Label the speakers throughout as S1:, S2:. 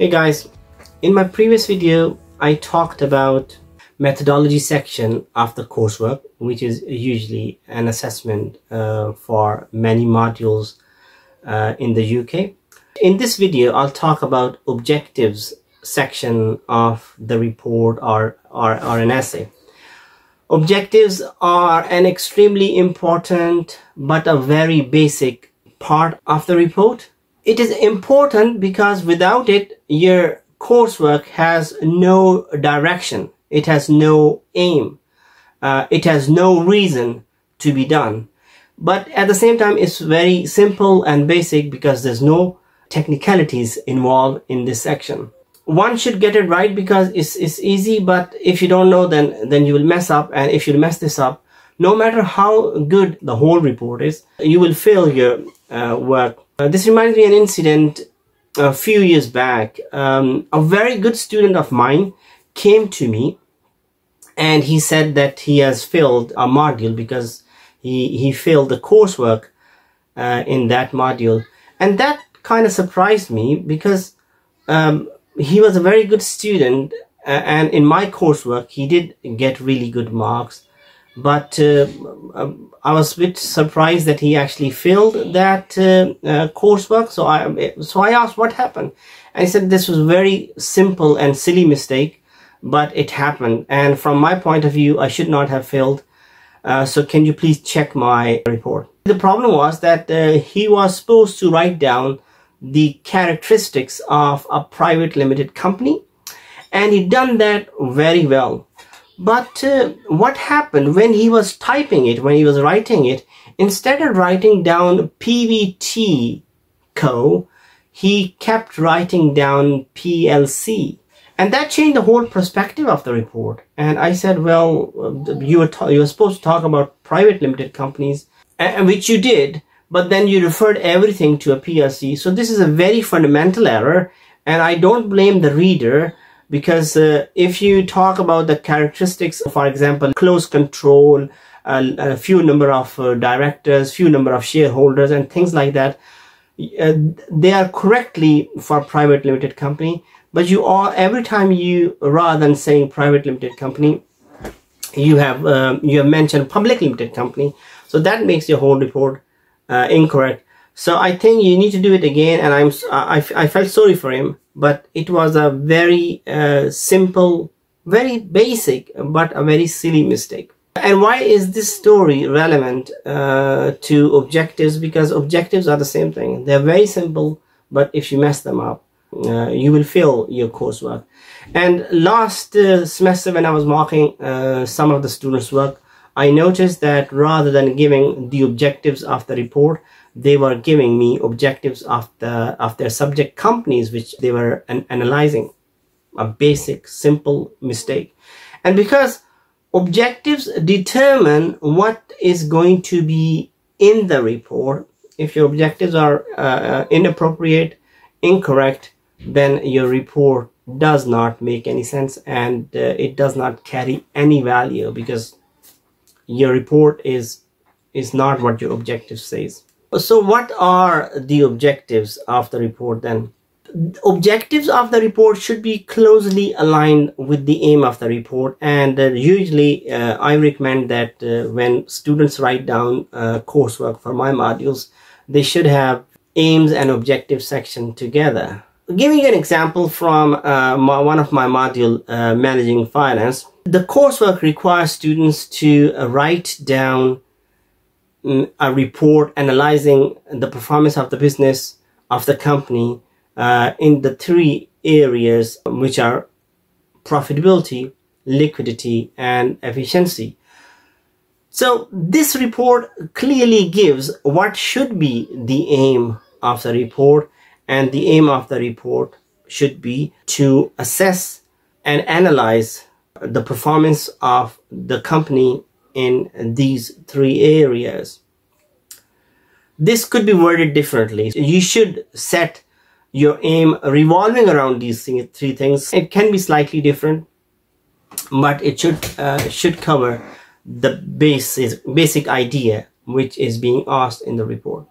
S1: Hey guys, in my previous video I talked about methodology section of the coursework which is usually an assessment uh, for many modules uh, in the UK. In this video I'll talk about objectives section of the report or, or, or an essay. Objectives are an extremely important but a very basic part of the report. It is important because without it, your coursework has no direction. It has no aim. Uh, it has no reason to be done. But at the same time, it's very simple and basic because there's no technicalities involved in this section one should get it right because it's, it's easy but if you don't know then then you will mess up and if you mess this up no matter how good the whole report is you will fail your uh, work uh, this reminds me an incident a few years back. Um, a very good student of mine came to me and he said that he has failed a module because he he failed the coursework uh, in that module. And that kind of surprised me because um, he was a very good student uh, and in my coursework he did get really good marks but uh, um, I was a bit surprised that he actually failed that uh, uh, coursework. So I so I asked what happened. And he said this was very simple and silly mistake but it happened. And from my point of view I should not have failed. Uh, so can you please check my report? The problem was that uh, he was supposed to write down the characteristics of a private limited company. And he done that very well but uh, what happened when he was typing it when he was writing it instead of writing down pvt co he kept writing down plc and that changed the whole perspective of the report and i said well you were you were supposed to talk about private limited companies and which you did but then you referred everything to a PLC. So this is a very fundamental error and I don't blame the reader because uh, if you talk about the characteristics, for example, close control, uh, a few number of uh, directors, few number of shareholders and things like that, uh, they are correctly for private limited company. But you are every time you rather than saying private limited company, you have um, you have mentioned public limited company. So that makes your whole report uh, incorrect. So I think you need to do it again and I'm, I, I felt sorry for him, but it was a very uh, simple, very basic, but a very silly mistake. And why is this story relevant uh, to objectives? Because objectives are the same thing. They're very simple, but if you mess them up, uh, you will fail your coursework. And last uh, semester when I was marking uh, some of the students' work, I noticed that rather than giving the objectives of the report, they were giving me objectives of the of their subject companies which they were an analyzing. A basic, simple mistake. And because objectives determine what is going to be in the report, if your objectives are uh, inappropriate, incorrect, then your report does not make any sense and uh, it does not carry any value because your report is is not what your objective says so what are the objectives of the report then? Objectives of the report should be closely aligned with the aim of the report and uh, usually uh, I recommend that uh, when students write down uh, coursework for my modules they should have aims and objectives section together. Giving an example from uh, my, one of my module uh, managing finance the coursework requires students to write down a report analyzing the performance of the business of the company uh, in the three areas which are profitability, liquidity, and efficiency. So this report clearly gives what should be the aim of the report and the aim of the report should be to assess and analyze the performance of the company in these three areas. This could be worded differently. You should set your aim revolving around these three things. It can be slightly different, but it should uh, should cover the basic basic idea which is being asked in the report.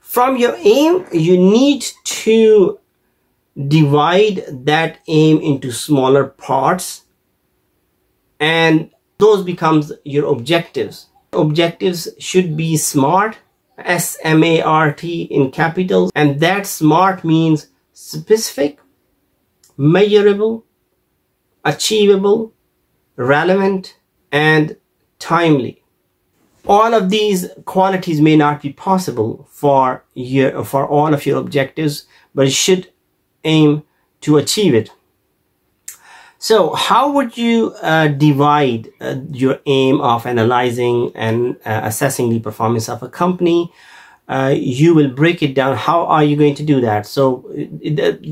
S1: From your aim, you need to divide that aim into smaller parts and those becomes your objectives objectives should be smart s-m-a-r-t in capitals and that smart means specific measurable achievable relevant and timely all of these qualities may not be possible for your for all of your objectives but it should aim to achieve it. So how would you uh, divide uh, your aim of analyzing and uh, assessing the performance of a company? Uh, you will break it down. How are you going to do that? So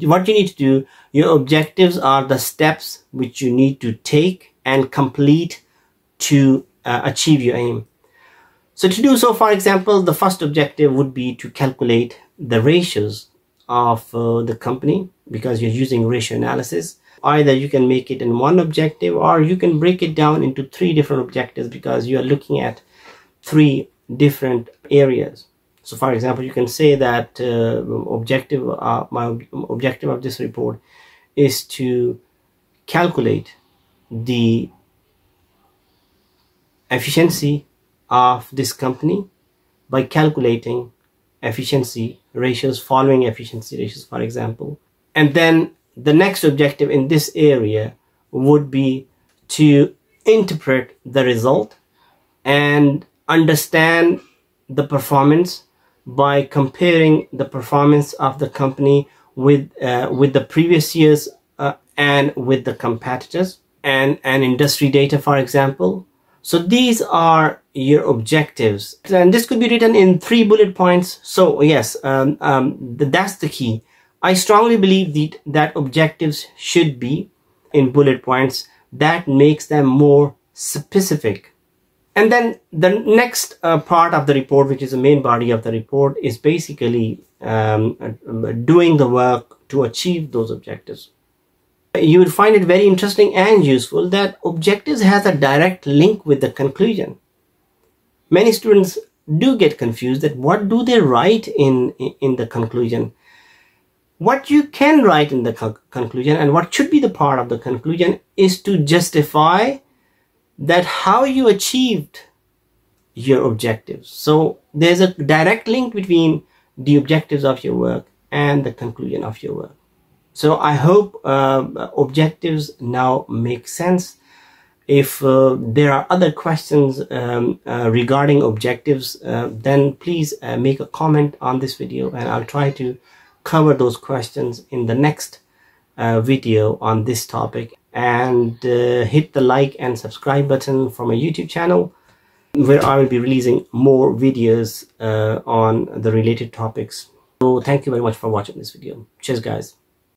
S1: what you need to do, your objectives are the steps which you need to take and complete to uh, achieve your aim. So to do so, for example, the first objective would be to calculate the ratios of uh, the company because you're using ratio analysis either you can make it in one objective or you can break it down into three different objectives because you are looking at three different areas. So for example you can say that uh, objective uh, my objective of this report is to calculate the efficiency of this company by calculating efficiency ratios following efficiency ratios for example and then the next objective in this area would be to interpret the result and understand the performance by comparing the performance of the company with uh, with the previous years uh, and with the competitors and and industry data for example so these are your objectives. And this could be written in three bullet points. So yes, um, um, that's the key. I strongly believe that, that objectives should be in bullet points. That makes them more specific. And then the next uh, part of the report, which is the main body of the report, is basically um, doing the work to achieve those objectives you will find it very interesting and useful that objectives has a direct link with the conclusion. Many students do get confused that what do they write in, in the conclusion. What you can write in the co conclusion and what should be the part of the conclusion is to justify that how you achieved your objectives. So there's a direct link between the objectives of your work and the conclusion of your work. So I hope uh, objectives now make sense. If uh, there are other questions um, uh, regarding objectives, uh, then please uh, make a comment on this video and I'll try to cover those questions in the next uh, video on this topic. And hit the like and subscribe button for my YouTube channel where I will be releasing more videos on the related topics. So thank you very much for watching this video. Cheers guys.